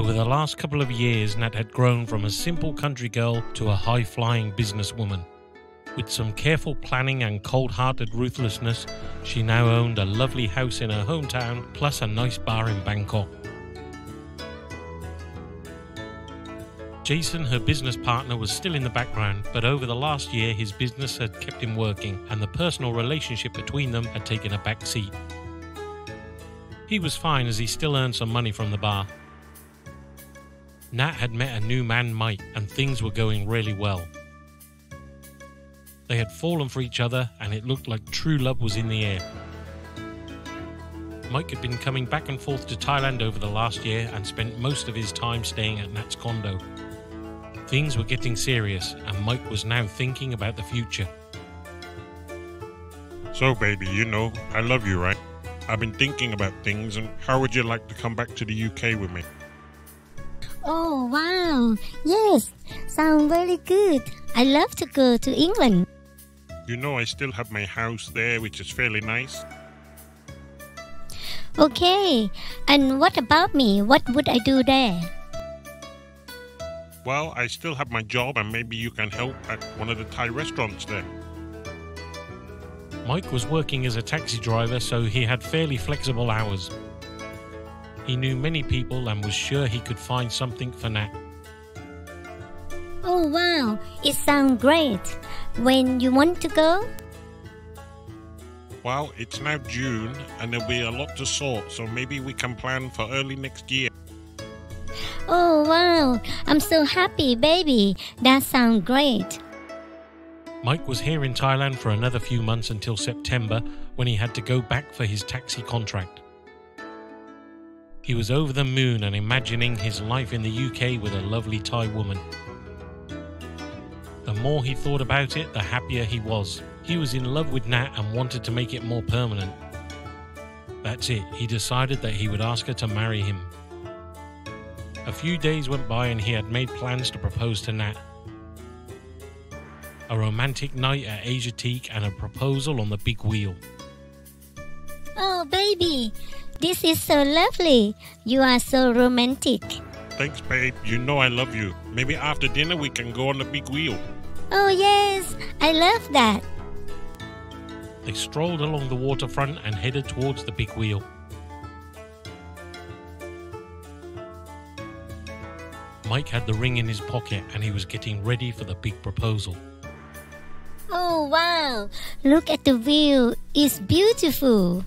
Over the last couple of years, Nat had grown from a simple country girl to a high flying businesswoman. With some careful planning and cold hearted ruthlessness, she now owned a lovely house in her hometown plus a nice bar in Bangkok. Jason, her business partner, was still in the background, but over the last year his business had kept him working and the personal relationship between them had taken a back seat. He was fine as he still earned some money from the bar. Nat had met a new man, Mike, and things were going really well. They had fallen for each other, and it looked like true love was in the air. Mike had been coming back and forth to Thailand over the last year and spent most of his time staying at Nat's condo. Things were getting serious, and Mike was now thinking about the future. So, baby, you know, I love you, right? I've been thinking about things, and how would you like to come back to the UK with me? Oh, wow. Yes, sound very good. I love to go to England. You know, I still have my house there, which is fairly nice. Okay, and what about me? What would I do there? Well, I still have my job, and maybe you can help at one of the Thai restaurants there. Mike was working as a taxi driver, so he had fairly flexible hours. He knew many people and was sure he could find something for Nat. Oh, wow. It sounds great. When you want to go? Well, it's now June, and there'll be a lot to sort, so maybe we can plan for early next year. Oh, wow. I'm so happy, baby. That sounds great. Mike was here in Thailand for another few months until September when he had to go back for his taxi contract. He was over the moon and imagining his life in the UK with a lovely Thai woman. The more he thought about it, the happier he was. He was in love with Nat and wanted to make it more permanent. That's it, he decided that he would ask her to marry him. A few days went by and he had made plans to propose to Nat. A romantic night at Asiatique and a proposal on the big wheel. Oh, baby, this is so lovely. You are so romantic. Thanks, babe. You know I love you. Maybe after dinner we can go on the big wheel. Oh, yes, I love that. They strolled along the waterfront and headed towards the big wheel. Mike had the ring in his pocket and he was getting ready for the big proposal. Oh, wow. Look at the view. It's beautiful.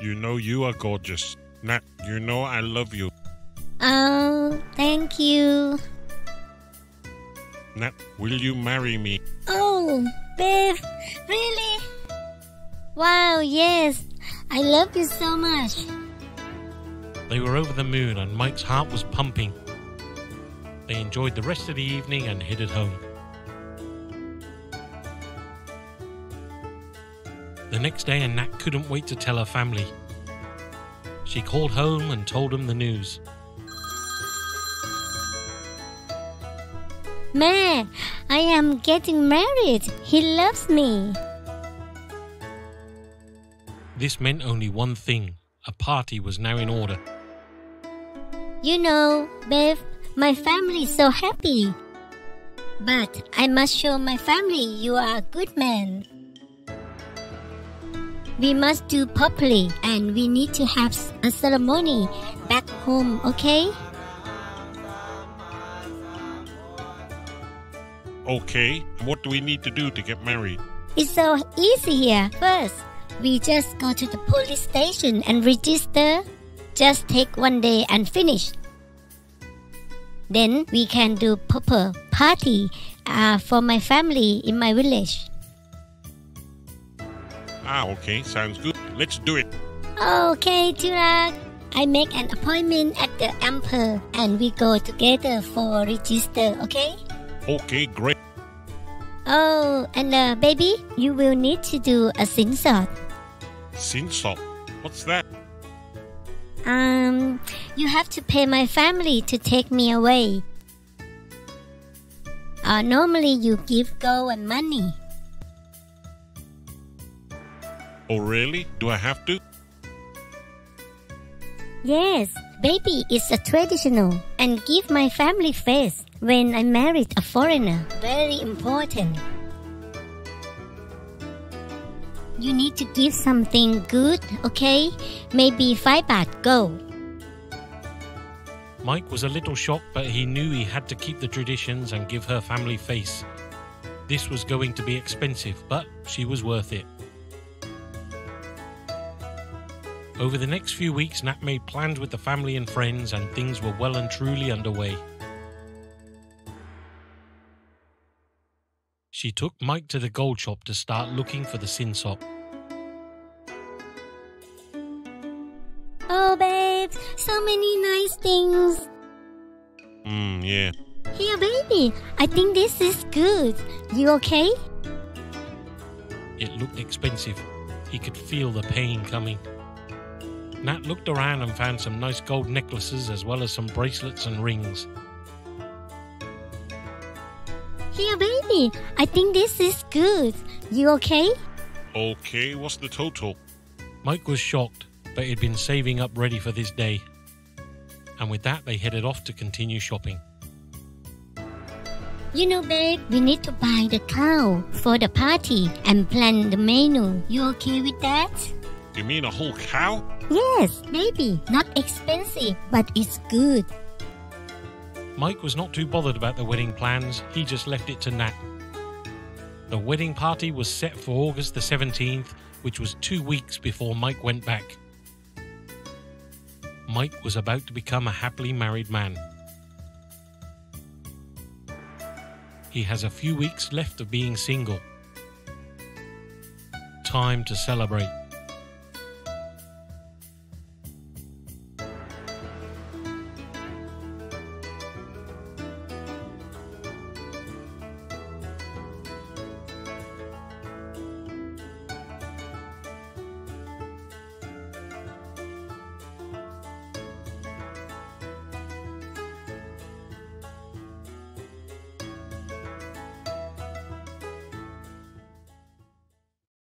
You know you are gorgeous. Nat, you know I love you. Oh, thank you. Nat, will you marry me? Oh, babe, really? Wow, yes. I love you so much. They were over the moon and Mike's heart was pumping. They enjoyed the rest of the evening and headed home. The next day, Nat couldn't wait to tell her family. She called home and told them the news. แม่ I am getting married. He loves me. This meant only one thing a party was now in order. You know, Bev, my family is so happy. But I must show my family you are a good man. We must do properly and we need to have a ceremony back home, okay? Okay, what do we need to do to get married? It's so easy here. First, we just go to the police station and register. Just take one day and finish. Then we can do proper party uh, for my family in my village. Ah, okay, sounds good. Let's do it. Okay, Tirak. I make an appointment at the amper and we go together for register, okay? Okay, great. Oh, and uh, baby, you will need to do a sinsot. Sinsop. What's that? Um, you have to pay my family to take me away. Uh, normally you give gold and money. Oh, really? Do I have to? Yes, baby is a traditional and give my family face when I married a foreigner. Very important. You need to give something good, okay? Maybe 5 baht gold. Mike was a little shocked, but he knew he had to keep the traditions and give her family face. This was going to be expensive, but she was worth it. Over the next few weeks, Nat made plans with the family and friends, and things were well and truly underway. She took Mike to the gold shop to start looking for the sin sock. Oh, babe, so many nice things. Hmm, yeah. Here, baby, I think this is good. You okay? It looked expensive. He could feel the pain coming. Nat looked around and found some nice gold necklaces as well as some bracelets and rings. Here, baby, I think this is good. You okay? Okay, what's the total? Mike was shocked, but he'd been saving up ready for this day. And with that, they headed off to continue shopping. You know, babe, we need to buy the cow for the party and plan the menu. You okay with that? You mean a whole cow? Yes, maybe. Not expensive, but it's good. Mike was not too bothered about the wedding plans, he just left it to Nat. The wedding party was set for August the 17th, which was two weeks before Mike went back. Mike was about to become a happily married man. He has a few weeks left of being single. Time to celebrate.